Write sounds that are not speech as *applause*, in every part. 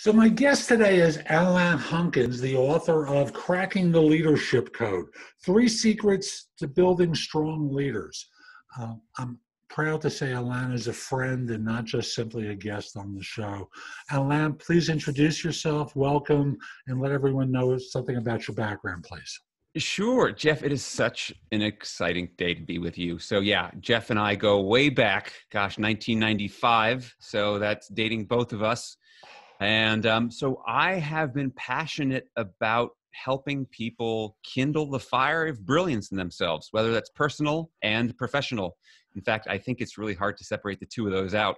So, my guest today is Alain Hunkins, the author of Cracking the Leadership Code Three Secrets to Building Strong Leaders. Uh, I'm proud to say Alain is a friend and not just simply a guest on the show. Alan, please introduce yourself, welcome, and let everyone know something about your background, please. Sure, Jeff. It is such an exciting day to be with you. So, yeah, Jeff and I go way back, gosh, 1995. So, that's dating both of us. And um, so I have been passionate about helping people kindle the fire of brilliance in themselves, whether that's personal and professional. In fact, I think it's really hard to separate the two of those out.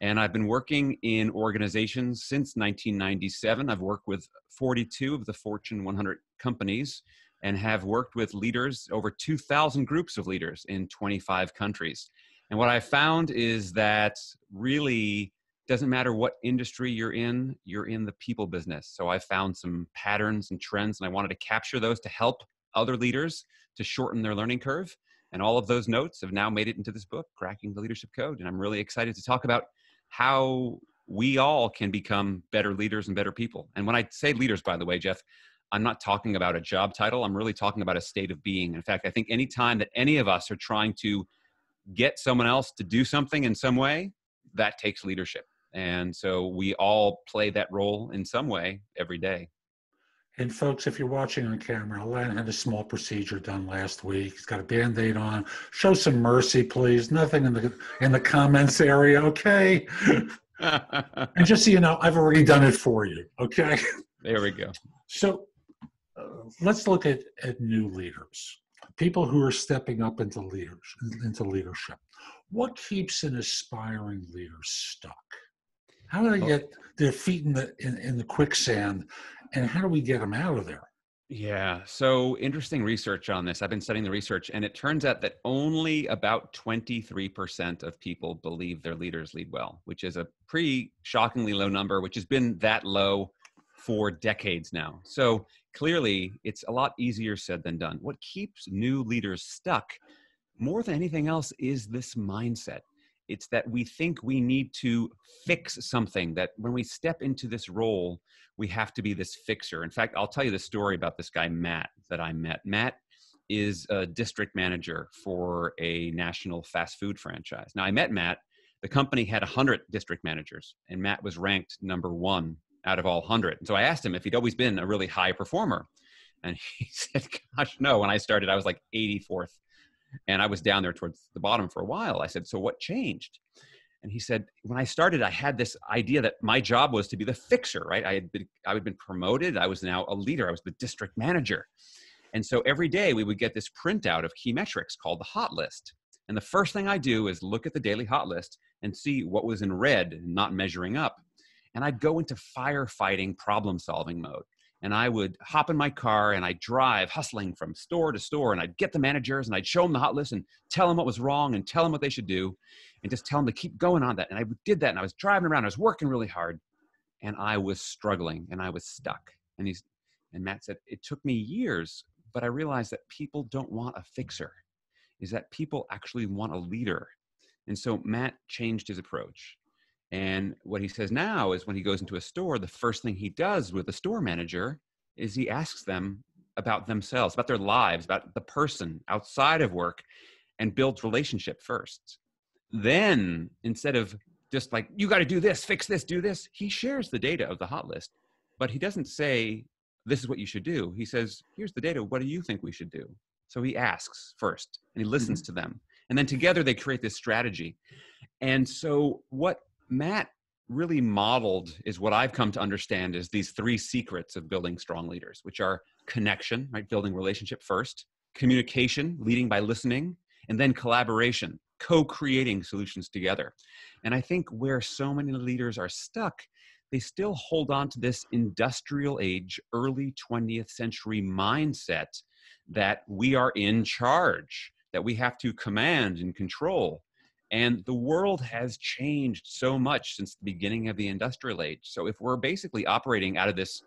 And I've been working in organizations since 1997. I've worked with 42 of the Fortune 100 companies and have worked with leaders, over 2,000 groups of leaders in 25 countries. And what I found is that really doesn't matter what industry you're in, you're in the people business. So I found some patterns and trends, and I wanted to capture those to help other leaders to shorten their learning curve. And all of those notes have now made it into this book, Cracking the Leadership Code. And I'm really excited to talk about how we all can become better leaders and better people. And when I say leaders, by the way, Jeff, I'm not talking about a job title. I'm really talking about a state of being. In fact, I think anytime that any of us are trying to get someone else to do something in some way, that takes leadership. And so we all play that role in some way every day. And folks, if you're watching on camera, Alain had a small procedure done last week. He's got a band-aid on. Show some mercy, please. Nothing in the in the comments area, okay? *laughs* and just so you know, I've already done it for you, okay? There we go. So uh, let's look at, at new leaders, people who are stepping up into leaders into leadership. What keeps an aspiring leader stuck? How do they oh. get their feet in the in, in the quicksand, and how do we get them out of there? Yeah, so interesting research on this. I've been studying the research, and it turns out that only about 23% of people believe their leaders lead well, which is a pretty shockingly low number, which has been that low for decades now. So clearly, it's a lot easier said than done. What keeps new leaders stuck more than anything else is this mindset it's that we think we need to fix something that when we step into this role we have to be this fixer. In fact i'll tell you the story about this guy matt that i met. Matt is a district manager for a national fast food franchise. Now i met matt. The company had 100 district managers and matt was ranked number one out of all 100 and so i asked him if he'd always been a really high performer. And he *laughs* said gosh no. When i started i was like 84th and I was down there towards the bottom for a while. I said, So what changed? And he said, When I started, I had this idea that my job was to be the fixer, right? I had been, I had been promoted. I was now a leader. I was the district manager. And so every day we would get this printout of key metrics called the hot list. And the first thing I do is look at the daily hot list and see what was in red, not measuring up. And I'd go into firefighting problem solving mode and I would hop in my car and I'd drive hustling from store to store and I'd get the managers and I'd show them the hot list and tell them what was wrong and tell them what they should do and just tell them to keep going on that. And I did that and I was driving around, I was working really hard and I was struggling and I was stuck. And he's and Matt said, It took me years, but I realized that people don't want a fixer, is that people actually want a leader. And so Matt changed his approach. And what he says now is when he goes into a store, the first thing he does with the store manager is he asks them about themselves, about their lives, about the person outside of work, and builds relationship first. Then, instead of just like, you got to do this, fix this, do this, he shares the data of the hot list, but he doesn't say, this is what you should do. He says, here's the data. What do you think we should do? So he asks first and he listens mm-hmm. to them. And then together they create this strategy. And so, what Matt really modeled is what I've come to understand is these three secrets of building strong leaders, which are connection, right? Building relationship first, communication, leading by listening, and then collaboration, co creating solutions together. And I think where so many leaders are stuck, they still hold on to this industrial age, early 20th century mindset that we are in charge, that we have to command and control. And the world has changed so much since the beginning of the industrial age. So if we're basically operating out of this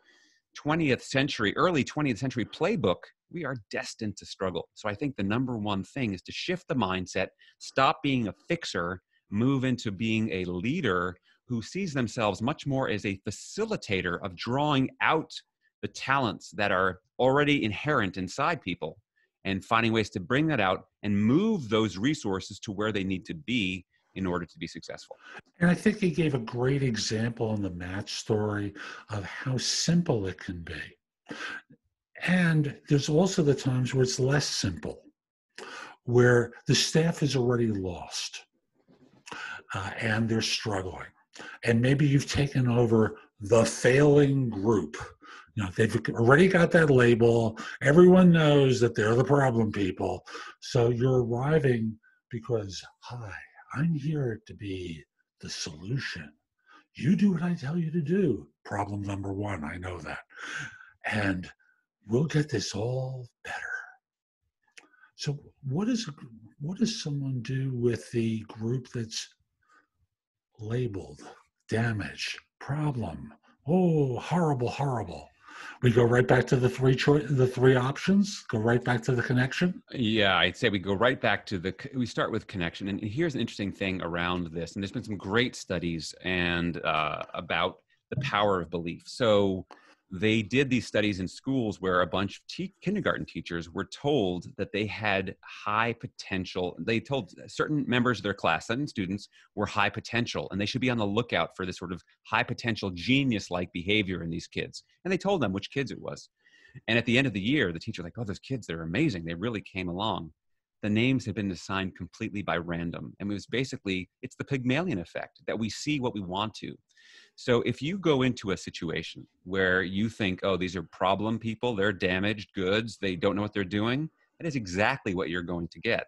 20th century, early 20th century playbook, we are destined to struggle. So I think the number one thing is to shift the mindset, stop being a fixer, move into being a leader who sees themselves much more as a facilitator of drawing out the talents that are already inherent inside people and finding ways to bring that out and move those resources to where they need to be in order to be successful. And I think he gave a great example in the match story of how simple it can be. And there's also the times where it's less simple, where the staff is already lost uh, and they're struggling. And maybe you've taken over the failing group. You know, they've already got that label. Everyone knows that they're the problem people. So you're arriving because, hi, I'm here to be the solution. You do what I tell you to do. Problem number one, I know that. And we'll get this all better. So what is what does someone do with the group that's labeled damage, problem, oh horrible, horrible? We go right back to the three choice the three options go right back to the connection? Yeah i'd say we go right back to the we start with connection. And here's an interesting thing around this and there's been some great studies and uh, about the power of belief. So they did these studies in schools where a bunch of te- kindergarten teachers were told that they had high potential. They told certain members of their class, certain students, were high potential, and they should be on the lookout for this sort of high potential, genius like behavior in these kids. And they told them which kids it was. And at the end of the year, the teacher like, "Oh, those kids, they're amazing. They really came along." The names had been assigned completely by random, and it was basically it's the Pygmalion effect that we see what we want to so if you go into a situation where you think, oh, these are problem people, they're damaged goods, they don't know what they're doing, that is exactly what you're going to get.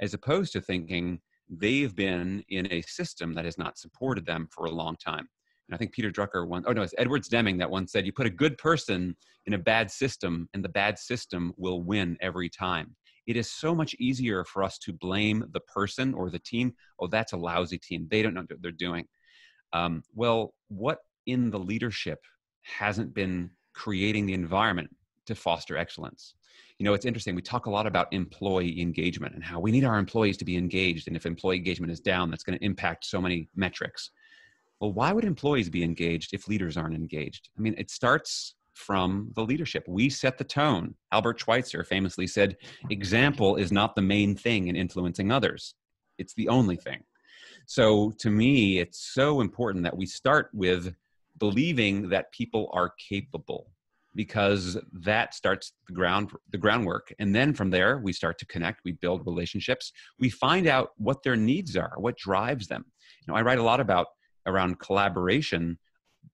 As opposed to thinking they've been in a system that has not supported them for a long time. And I think Peter Drucker once, oh no, it's Edwards Deming that once said, you put a good person in a bad system and the bad system will win every time. It is so much easier for us to blame the person or the team. Oh, that's a lousy team. They don't know what they're doing. Um, well, what in the leadership hasn't been creating the environment to foster excellence? You know, it's interesting. We talk a lot about employee engagement and how we need our employees to be engaged. And if employee engagement is down, that's going to impact so many metrics. Well, why would employees be engaged if leaders aren't engaged? I mean, it starts from the leadership. We set the tone. Albert Schweitzer famously said, example is not the main thing in influencing others, it's the only thing. So to me, it's so important that we start with believing that people are capable because that starts the ground the groundwork. And then from there we start to connect we build relationships we find out what their needs are what drives them. You know i write a lot about around collaboration.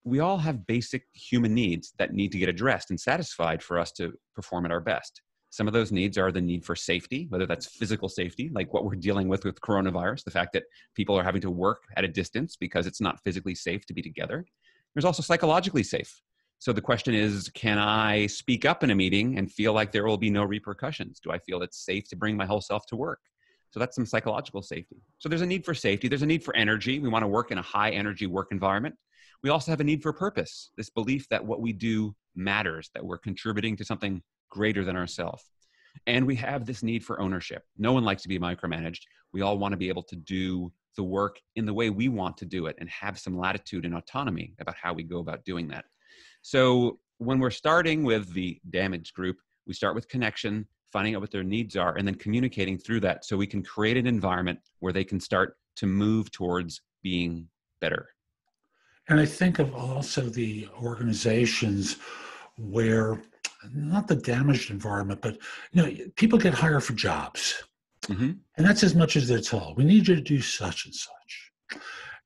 We all have basic human needs that need to get addressed and satisfied for us to perform at our best some of those needs are the need for safety, whether that's physical safety, like what we're dealing with with coronavirus, the fact that people are having to work at a distance because it's not physically safe to be together. There's also psychologically safe. So the question is can I speak up in a meeting and feel like there will be no repercussions? Do I feel it's safe to bring my whole self to work? So that's some psychological safety. So there's a need for safety. There's a need for energy. We want to work in a high energy work environment. We also have a need for purpose, this belief that what we do matters, that we're contributing to something greater than ourselves. And we have this need for ownership. No one likes to be micromanaged. We all want to be able to do the work in the way we want to do it and have some latitude and autonomy about how we go about doing that. So when we're starting with the damaged group, we start with connection, finding out what their needs are, and then communicating through that so we can create an environment where they can start to move towards being better. And I think of also the organizations where not the damaged environment, but you know, people get hired for jobs, mm-hmm. and that's as much as they're told. We need you to do such and such.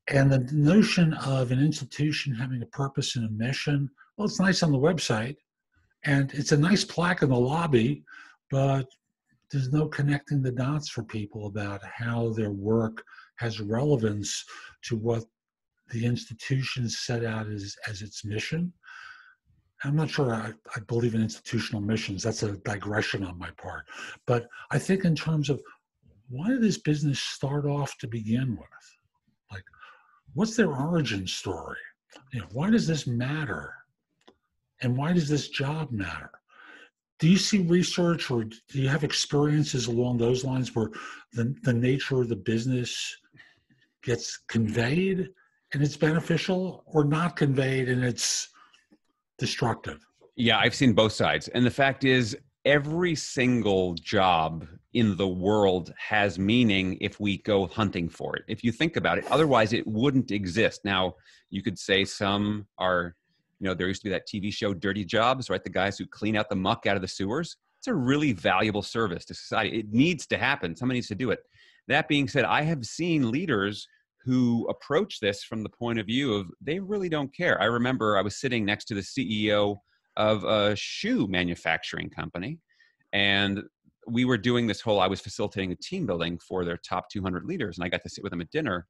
And the notion of an institution having a purpose and a mission, well, it's nice on the website, and it's a nice plaque in the lobby, but there's no connecting the dots for people about how their work has relevance to what the institution set out as, as its mission I'm not sure I, I, believe in institutional missions. That's a digression on my part. But I think, in terms of why did this business start off to begin with? Like, what's their origin story? You know, why does this matter? And why does this job matter? Do you see research or do you have experiences along those lines where the, the nature of the business gets conveyed and it's beneficial or not conveyed and it's destructive. Yeah, I've seen both sides. And the fact is, every single job in the world has meaning if we go hunting for it. If you think about it, otherwise it wouldn't exist. Now, you could say some are, you know, there used to be that TV show Dirty Jobs, right? The guys who clean out the muck out of the sewers. It's a really valuable service to society. It needs to happen. Someone needs to do it. That being said, I have seen leaders who approach this from the point of view of they really don't care. I remember I was sitting next to the CEO of a shoe manufacturing company. And we were doing this whole, I was facilitating a team building for their top 200 leaders. And I got to sit with them at dinner.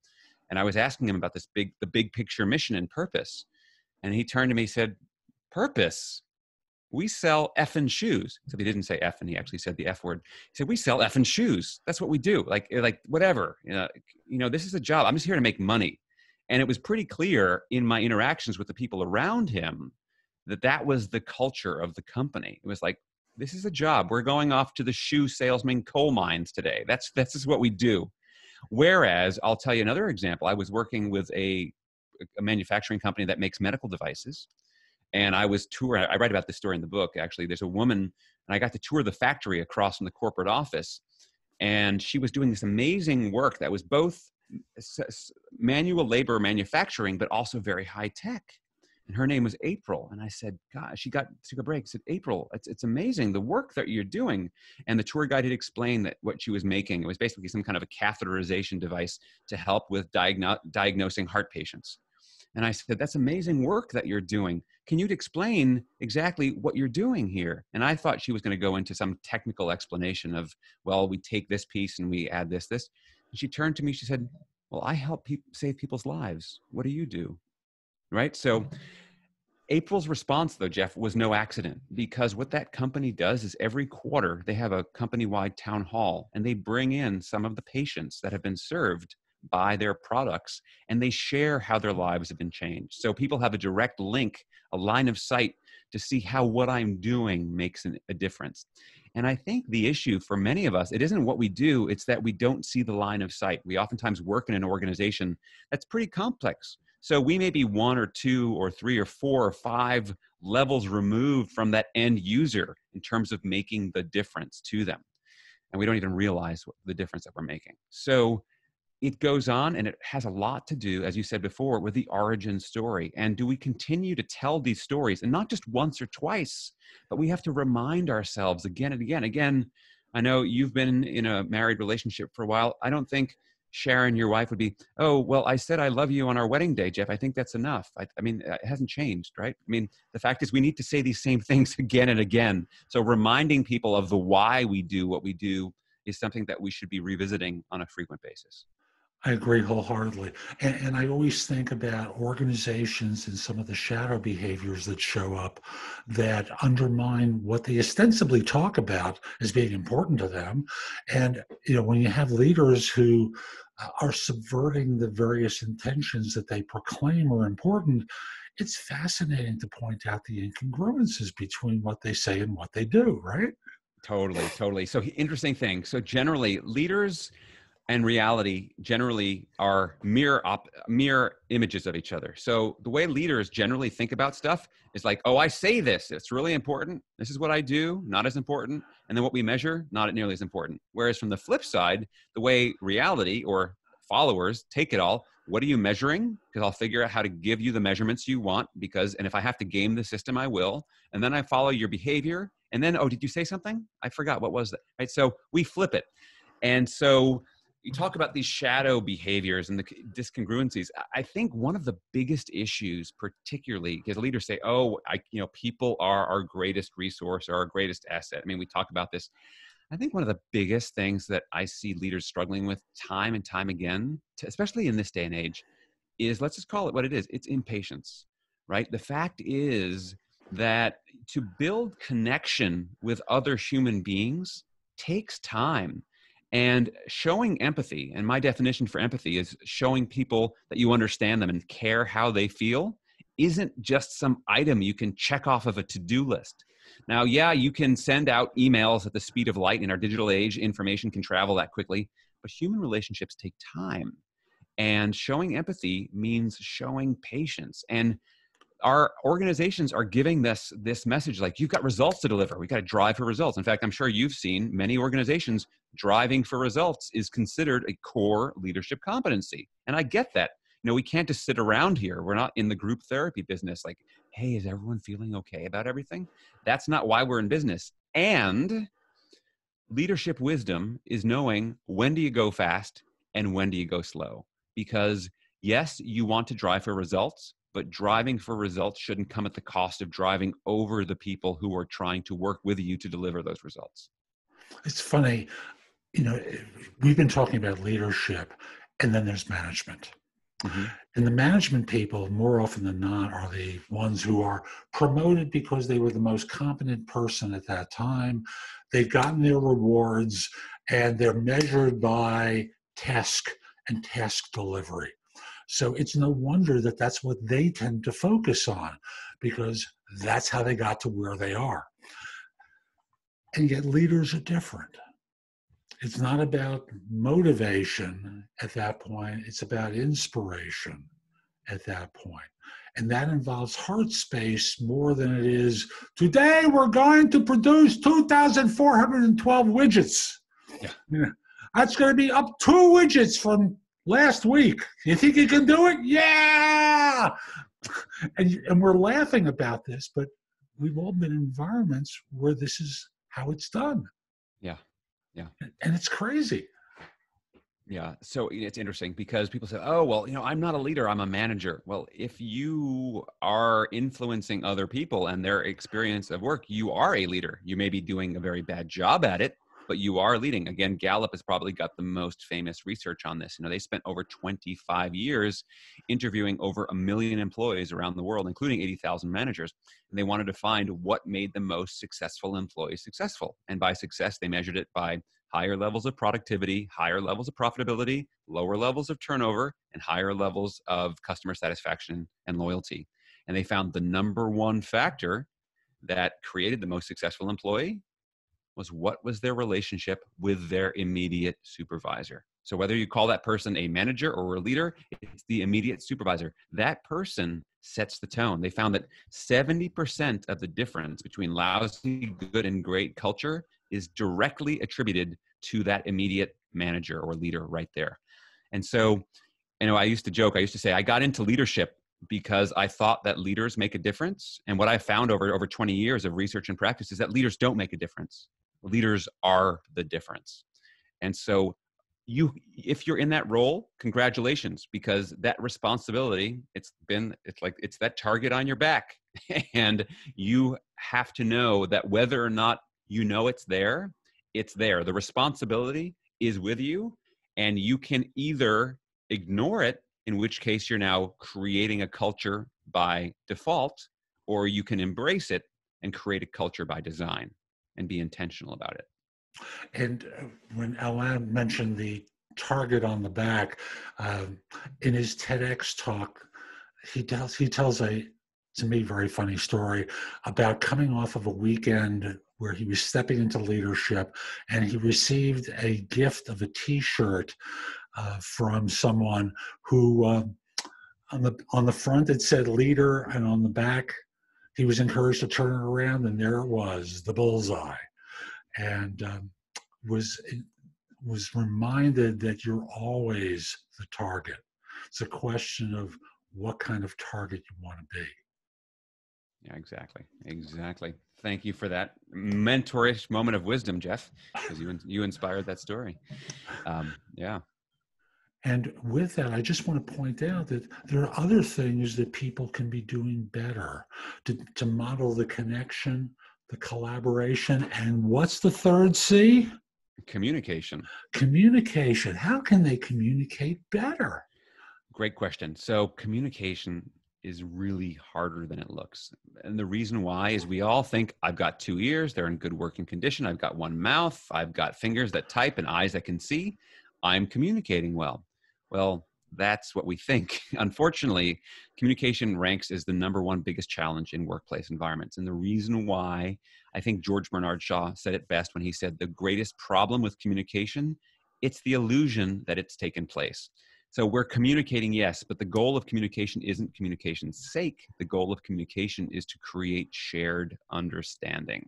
And I was asking him about this big, the big picture mission and purpose. And he turned to me and said, Purpose? We sell effing shoes. Except he didn't say F and he actually said the F word. He said, We sell effing shoes. That's what we do. Like, eh, like whatever. You know, you know, this is a job. I'm just here to make money. And it was pretty clear in my interactions with the people around him that that was the culture of the company. It was like, this is a job. We're going off to the shoe salesman coal mines today. That's that's just what we do. Whereas I'll tell you another example. I was working with a, a manufacturing company that makes medical devices, and I was tour. I write about this story in the book. Actually, there's a woman, and I got to tour the factory across from the corporate office, and she was doing this amazing work that was both manual labor manufacturing, but also very high tech and her name was April. And I said, God, she got took a break. Said, April, it's it's amazing the work that you're doing. And the tour guide had explained that what she was making it was basically some kind of a catheterization device to help with diagno- diagnosing heart patients. And I said, That's amazing work that you're doing. Can you explain exactly what you're doing here? And I thought she was going to go into some technical explanation of, well, we take this piece and we add this, this. And she turned to me, she said, Well, I help pe- save people's lives. What do you do? right? So mm-hmm. April's response, though, Jeff, was no accident because what that company does is every quarter they have a company wide town hall and they bring in some of the patients that have been served by their products and they share how their lives have been changed. So people have a direct link, a line of sight to see how what I'm doing makes an, a difference. And I think the issue for many of us, it isn't what we do, it's that we don't see the line of sight. We oftentimes work in an organization that's pretty complex so we may be one or two or three or four or five levels removed from that end user in terms of making the difference to them. And we don't even realize the difference that we're making. So it goes on and it has a lot to do, as you said before, with the origin story. And do we continue to tell these stories and not just once or twice, but we have to remind ourselves again and again. Again, I know you've been in a married relationship for a while. I don't think Sharon, your wife, would be, oh, well, I said I love you on our wedding day, Jeff. I think that's enough. I, I, mean, it hasn't changed, right? I mean, the fact is we need to say these same *laughs* things again and again. So reminding people of the why we do what we do is something that we should be revisiting on a frequent basis. I agree wholeheartedly. And, and, I always think about organizations and some of the shadow behaviors that show up that undermine what they ostensibly talk about as being important to them. And, you know, when you have leaders who uh, are subverting the various intentions that they proclaim are important, it's fascinating to point out the incongruences between what they say and what they do, right? Totally, totally. So, interesting thing. So, generally, leaders and reality generally are mirror op- mirror images of each other. So the way leaders generally think about stuff is like, oh, I say this, it's really important. This is what I do, not as important. And then what we measure, not nearly as important. Whereas from the flip side, the way reality or followers take it all, what are you measuring? Because I'll figure out how to give you the measurements you want. Because and if I have to game the system, I will. And then I follow your behavior. And then, oh, did you say something? I forgot what was that. Right. So we flip it. And so you talk about these shadow behaviors and the discongruencies i think one of the biggest issues particularly because leaders say oh i you know people are our greatest resource or our greatest asset. I mean we talk about this. I think one of the biggest things that i see leaders struggling with time and time again especially in this day and age is let's just call it what it is it's impatience right? The fact is that to build connection with other human beings takes time and showing empathy, and my definition for empathy is showing people that you understand them and care how they feel, isn't just some item you can check off of a to do list. Now, yeah, you can send out emails at the speed of light in our digital age, information can travel that quickly, but human relationships take time. And showing empathy means showing patience. And our organizations are giving this this message like you've got results to deliver. We got to drive for results. In fact i'm sure you've seen many organizations driving for results is considered a core leadership competency and i get that. You know we can't just sit around here. We're not in the group therapy business like hey is everyone feeling okay about everything? That's not why we're in business and leadership wisdom is knowing when do you go fast and when do you go slow because yes you want to drive for results but driving for results shouldn't come at the cost of driving over the people who are trying to work with you to deliver those results. It's funny, you know, we've been talking about leadership, and then there's management. Mm-hmm. And the management people, more often than not, are the ones who are promoted because they were the most competent person at that time. They've gotten their rewards, and they're measured by task and task delivery. So it's no wonder that that's what they tend to focus on because that's how they got to where they are. And yet, leaders are different. It's not about motivation at that point, it's about inspiration at that point. And that involves heart space more than it is today we're going to produce 2,412 widgets. Yeah. *laughs* That's going to be up two widgets from last week. You think you can do it? Yeah. *laughs* And, and we're laughing about this, but we've all been in environments where this is how it's done. Yeah. Yeah. And it's crazy. Yeah. So it's interesting because people say, oh, well, you know, I'm not a leader, I'm a manager. Well, if you are influencing other people and their experience of work, you are a leader. You may be doing a very bad job at it, but you are leading. Again, Gallup has probably got the most famous research on this. You know, they spent over 25 years interviewing over a million employees around the world, including 80,000 managers. And they wanted to find what made the most successful employees successful. And by success, they measured it by higher levels of productivity, higher levels of profitability, lower levels of turnover, and higher levels of customer satisfaction and loyalty. And they found the number one factor that created the most successful employee was what was their relationship with their immediate supervisor. So whether you call that person a manager or a leader, it's the immediate supervisor. That person sets the tone. They found that 70% of the difference between lousy, good, and great culture is directly attributed to that immediate manager or leader right there. And so, you know, I used to joke, I used to say, I got into leadership because I thought that leaders make a difference. And what I found over, over 20 years of research and practice is that leaders don't make a difference leaders are the difference. And so you if you're in that role congratulations because that responsibility it's been it's like it's that target on your back. *laughs* And you have to know that whether or not you know it's there it's there. The responsibility is with you and you can either ignore it in which case you're now creating a culture by default or you can embrace it and create a culture by design and be intentional about it. And uh, when Alain mentioned the target on the back, um, in his TEDx talk, he tells he tells a to me very funny story about coming off of a weekend where he was stepping into leadership and he received a gift of a T-shirt uh, from someone who uh, on the on the front it said leader and on the back he was encouraged to turn it around, and there it was, the bullseye, and um, was was reminded that you're always the target. It's a question of what kind of target you want to be. Yeah, exactly, exactly. Thank you for that mentorish moment of wisdom, Jeff, because you you inspired that story. Um, yeah, and with that, I just want to point out that there are other things that people can be doing better to, to model the connection, the collaboration, and what's the third C? Communication. Communication. How can they communicate better? Great question. So, communication is really harder than it looks. And the reason why is we all think I've got two ears, they're in good working condition, I've got one mouth, I've got fingers that type and eyes that can see. I'm communicating well. Well, that's what we think. *laughs* Unfortunately, communication ranks as the number one biggest challenge in workplace environments. And the reason why I think George Bernard Shaw said it best when he said the greatest problem with communication, it's the illusion that it's taken place. So we're communicating, yes, but the goal of communication isn't communication's sake. The goal of communication is to create shared understanding.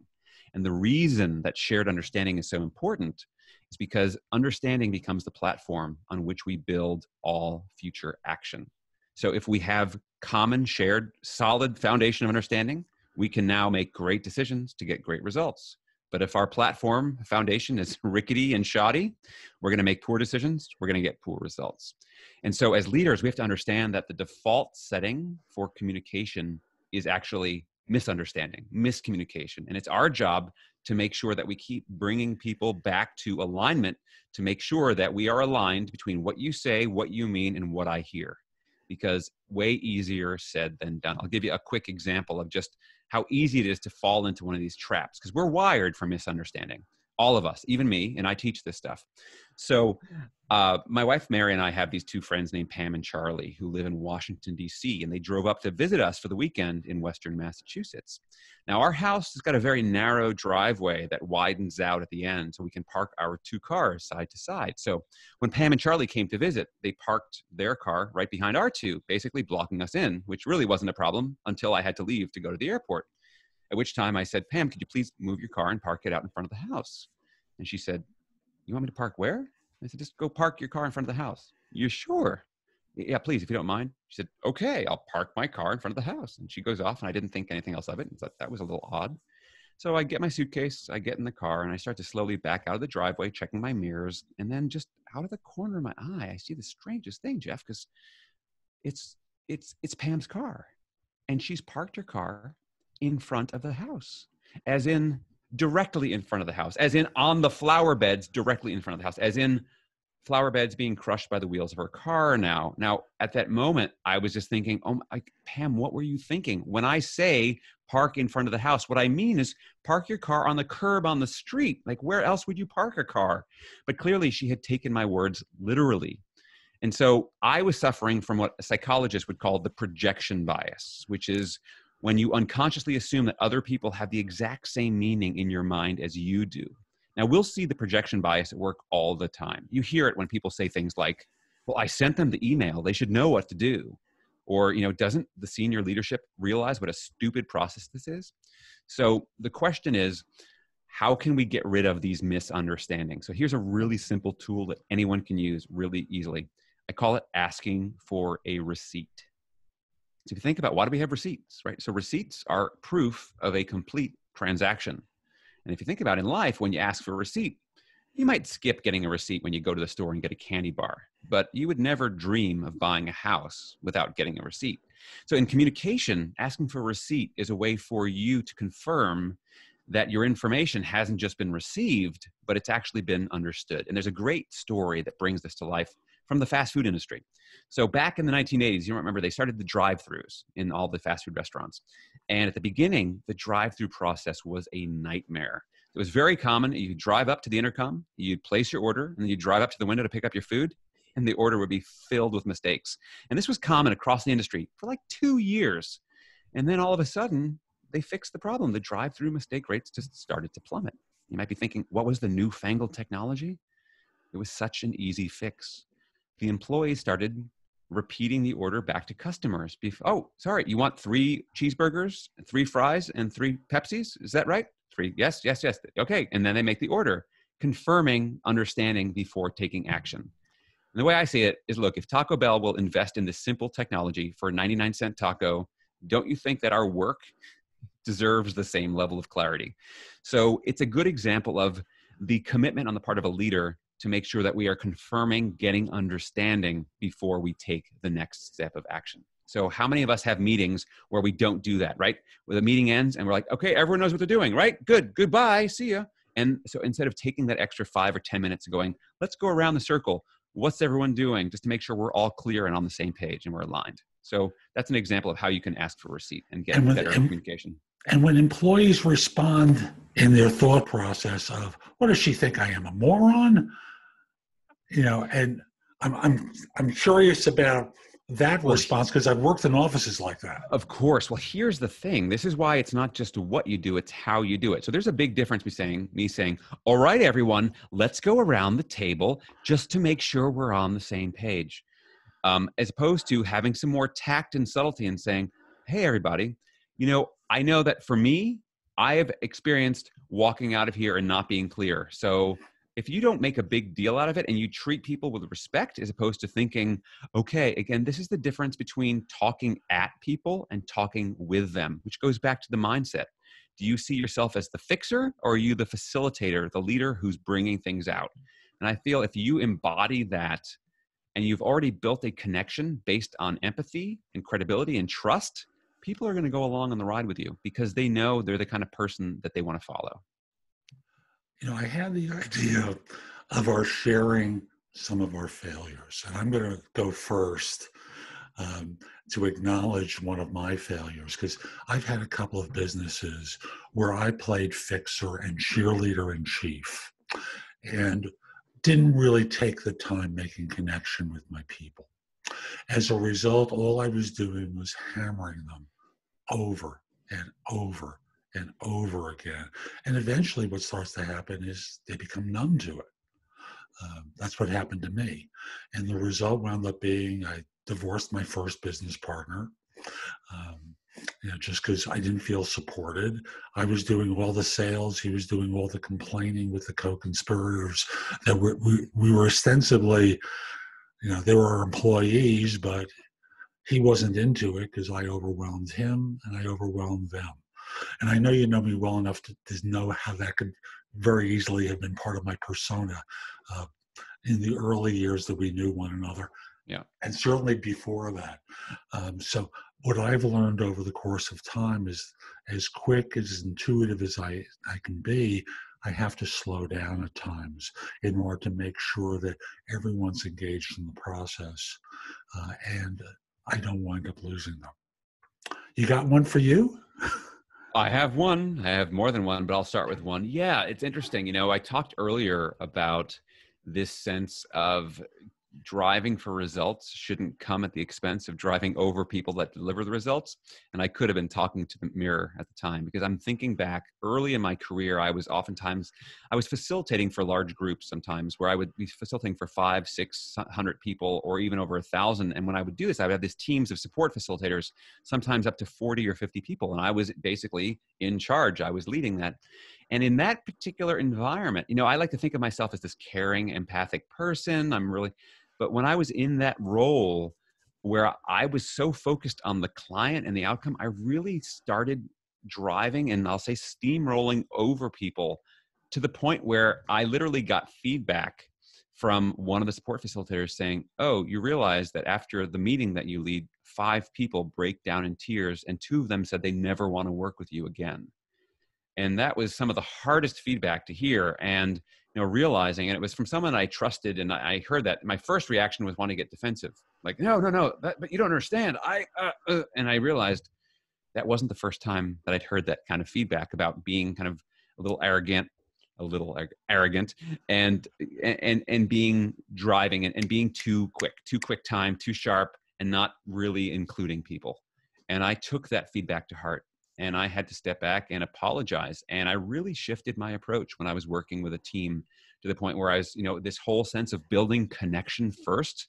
And the reason that shared understanding is so important is because understanding becomes the platform on which we build all future action. So if we have common, shared, solid foundation of understanding, we can now make great decisions to get great results. But if our platform foundation is *laughs* rickety and shoddy, we're going to make poor decisions, we're going to get poor results. And so, as leaders, we have to understand that the default setting for communication is actually misunderstanding, miscommunication. And it's our job to make sure that we keep bringing people back to alignment to make sure that we are aligned between what you say, what you mean, and what I hear. Because way easier said than done. I'll give you a quick example of just how easy it is to fall into one of these traps because we're wired for misunderstanding all of us, even me, and I teach this stuff. So, uh, my wife Mary and I have these two friends named Pam and Charlie who live in Washington, D.C., and they drove up to visit us for the weekend in Western Massachusetts. Now, our house has got a very narrow driveway that widens out at the end so we can park our two cars side to side. So, when Pam and Charlie came to visit, they parked their car right behind our two, basically blocking us in, which really wasn't a problem until I had to leave to go to the airport. At which time I said, Pam, could you please move your car and park it out in front of the house? And she said, You want me to park where? I said, Just go park your car in front of the house. You sure? Yeah, please, if you don't mind. She said, Okay, I'll park my car in front of the house. And she goes off, and I didn't think anything else of it. And that was a little odd. So I get my suitcase, I get in the car, and I start to slowly back out of the driveway, checking my mirrors. And then just out of the corner of my eye, I see the strangest thing, Jeff, because it's it's it's Pam's car. And she's parked her car in front of the house, as in directly in front of the house, as in on the flower beds directly in front of the house, as in flower beds being crushed by the wheels of her car now. Now, at that moment, I was just thinking, oh, my, Pam, what were you thinking? When I say park in front of the house, what I mean is park your car on the curb on the street. Like, where else would you park a car? But clearly, she had taken my words literally. And so I was suffering from what a psychologist would call the projection bias, which is when you unconsciously assume that other people have the exact same meaning in your mind as you do. Now, we'll see the projection bias at work all the time. You hear it when people say things like, well, I sent them the email. They should know what to do. Or, you know, doesn't the senior leadership realize what a stupid process this is? So the question is, how can we get rid of these misunderstandings? So here's a really simple tool that anyone can use really easily. I call it asking for a receipt. If you think about why do we have receipts, right? So receipts are proof of a complete transaction. And if you think about in life, when you ask for a receipt, you might skip getting a receipt when you go to the store and get a candy bar, but you would never dream of buying a house without getting a receipt. So in communication, asking for a receipt is a way for you to confirm that your information hasn't just been received, but it's actually been understood. And there's a great story that brings this to life from the fast food industry. So back in the 1980s, you remember they started the drive-throughs in all the fast food restaurants. And at the beginning, the drive-through process was a nightmare. It was very common. You drive up to the intercom, you'd place your order, and then you drive up to the window to pick up your food, and the order would be filled with mistakes. And this was common across the industry for like two years. And then all of a sudden, they fixed the problem. The drive-through mistake rates just started to plummet. You might be thinking, what was the newfangled technology? It was such an easy fix the employee started repeating the order back to customers. Oh, sorry, you want three cheeseburgers, three fries, and three Pepsis? Is that right? Three. Yes, yes, yes. Okay. And then they make the order, confirming understanding before taking action. And the way I see it is look, if Taco Bell will invest in this simple technology for a 99 cent taco, don't you think that our work deserves the same level of clarity? So it's a good example of the commitment on the part of a leader to make sure that we are confirming, getting understanding before we take the next step of action. So, how many of us have meetings where we don't do that, right? Where the meeting ends and we're like, okay, everyone knows what they're doing, right? Good, goodbye, see ya. And so, instead of taking that extra five or 10 minutes and going, let's go around the circle, what's everyone doing, just to make sure we're all clear and on the same page and we're aligned. So, that's an example of how you can ask for receipt and get and when, better and, communication. And when employees respond in their thought process of, what does she think I am, a moron? You know, and I'm I'm I'm curious about that response because I've worked in offices like that. Of course. Well, here's the thing. This is why it's not just what you do, it's how you do it. So there's a big difference between saying me saying, "All right, everyone, let's go around the table just to make sure we're on the same page." um, as opposed to having some more tact and subtlety and saying, "Hey, everybody, you know, I know that for me, I have experienced walking out of here and not being clear. So if you don't make a big deal out of it and you treat people with respect as opposed to thinking, okay, again, this is the difference between talking at people and talking with them, which goes back to the mindset. Do you see yourself as the fixer or are you the facilitator, the leader who's bringing things out? And I feel if you embody that and you've already built a connection based on empathy and credibility and trust, people are going to go along on the ride with you because they know they're the kind of person that they want to follow. You know, I had the idea of our sharing some of our failures, and I'm going to go first um, to acknowledge one of my failures because I've had a couple of businesses where I played fixer and cheerleader in chief and didn't really take the time making connection with my people. As a result, all I was doing was hammering them over and over and over again. And eventually, what starts to happen is they become numb to it. Um, that's what happened to me. And the result wound up being I divorced my first business partner. Um, you know, just because I didn't feel supported. I was doing all the sales, he was doing all the complaining with the co-conspirators that we, we, we were ostensibly, you know, they were our employees, but he wasn't into it because I overwhelmed him and I overwhelmed them. And I know you know me well enough to, to know how that could very easily have been part of my persona uh, in the early years that we knew one another. Yeah. And certainly before that. Um, so what I've learned over the course of time is as quick, as intuitive as I, I can be, I have to slow down at times in order to make sure that everyone's engaged in the process. Uh, and I don't wind up losing them. You got one for you? *laughs* I have one. I have more than one, but I'll start with one. Yeah, it's interesting. You know, I talked earlier about this sense of driving for results shouldn't come at the expense of driving over people that deliver the results. And I could have been talking to the mirror at the time because I'm thinking back early in my career, I was oftentimes, I was facilitating for large groups sometimes where I would be facilitating for five, six hundred people or even over a thousand. And when I would do this, I would have these teams of support facilitators, sometimes up to 40 or 50 people. And I was basically in charge. I was leading that. And in that particular environment, you know, I like to think of myself as this caring, empathic person. I'm really, but when I was in that role where I was so focused on the client and the outcome, I really started driving and I'll say steamrolling over people to the point where I literally got feedback from one of the support facilitators saying, Oh, you realize that after the meeting that you lead, five people break down in tears, and two of them said they never want to work with you again and that was some of the hardest feedback to hear and you know realizing and it was from someone i trusted and i heard that my first reaction was wanting to get defensive. Like no no no that, but you don't understand. I uh, uh, and i realized that wasn't the first time that i'd heard that kind of feedback about being kind of a little arrogant a little arrogant and and and being driving and, and being too quick too quick time too sharp and not really including people. And i took that feedback to heart and I had to step back and apologize. And I really shifted my approach when I was working with a team to the point where I was, you know, this whole sense of building connection first.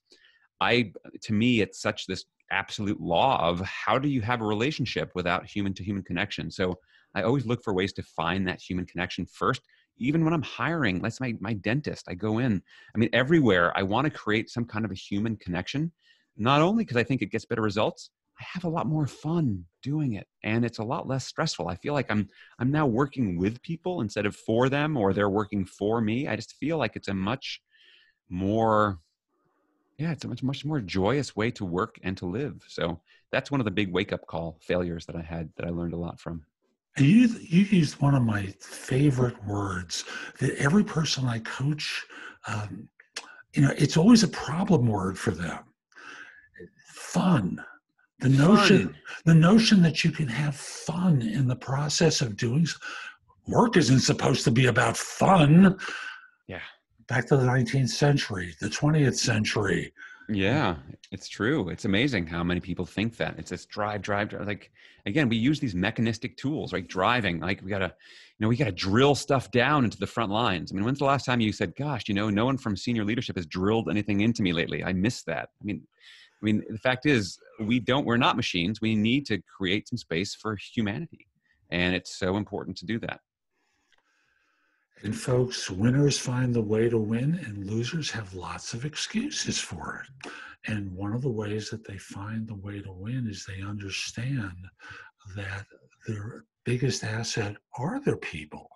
I, to me, it's such this absolute law of how do you have a relationship without human to human connection. So I always look for ways to find that human connection first. Even when I'm hiring, that's my, my dentist. I go in, I mean, everywhere I want to create some kind of a human connection, not only because I think it gets better results, I have a lot more fun doing it and it's a lot less stressful. I feel like I'm I'm now working with people instead of for them or they're working for me. I just feel like it's a much more yeah, it's a much much more joyous way to work and to live. So that's one of the big wake up call failures that I had that I learned a lot from. You you used one of my favorite words that every person I coach, um, you know, it's always a problem word for them. Fun the notion fun. the notion that you can have fun in the process of doing work isn't supposed to be about fun yeah back to the 19th century the 20th century Yeah, it's true. It's amazing how many people think that. It's this drive, drive, drive. Like again, we use these mechanistic tools, like driving. Like we gotta, you know, we gotta drill stuff down into the front lines. I mean, when's the last time you said, "Gosh, you know, no one from senior leadership has drilled anything into me lately"? I miss that. I mean, I mean, the fact is, we don't. We're not machines. We need to create some space for humanity, and it's so important to do that. And folks, winners find the way to win, and losers have lots of excuses for it. And one of the ways that they find the way to win is they understand that their biggest asset are their people,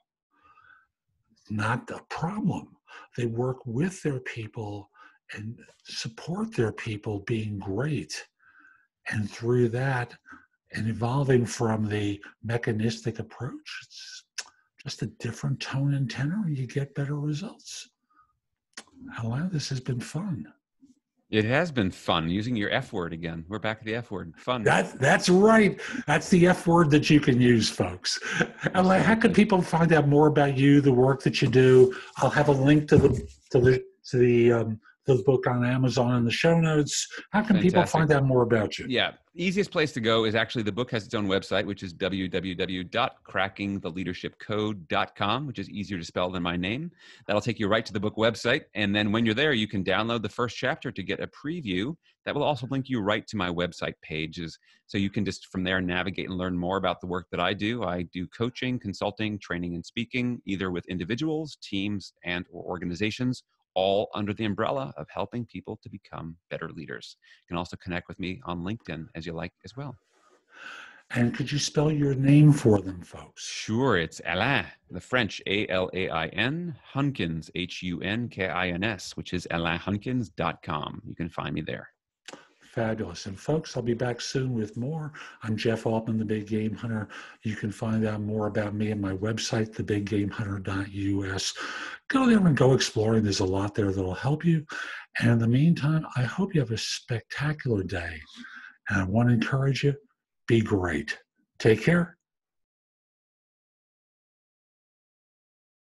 not the problem. They work with their people and support their people being great. And through that, and evolving from the mechanistic approach, it's just a different tone and tenor, and you get better results. Hello, this has been fun. It has been fun using your F word again. We're back at the F word. Fun. That, that's right. That's the F word that you can use, folks. Alain, how can people find out more about you, the work that you do? I'll have a link to the to the to the um, the book on Amazon in the show notes. How can Fantastic. people find out more about you? Yeah, easiest place to go is actually the book has its own website, which is www.crackingtheleadershipcode.com, which is easier to spell than my name. That'll take you right to the book website. And then when you're there, you can download the first chapter to get a preview. That will also link you right to my website pages. So you can just from there navigate and learn more about the work that I do. I do coaching, consulting, training, and speaking, either with individuals, teams, and or organizations all under the umbrella of helping people to become better leaders. You can also connect with me on LinkedIn as you like as well. And could you spell your name for them, folks? Sure. It's Alain, the French A L A I N, Hunkins, H U N K I N S, which is alainhunkins.com. You can find me there. Fabulous. And folks, I'll be back soon with more. I'm Jeff Altman, the Big Game Hunter. You can find out more about me at my website, thebiggamehunter.us. Go there and go exploring. There's a lot there that'll help you. And in the meantime, I hope you have a spectacular day. And I want to encourage you be great. Take care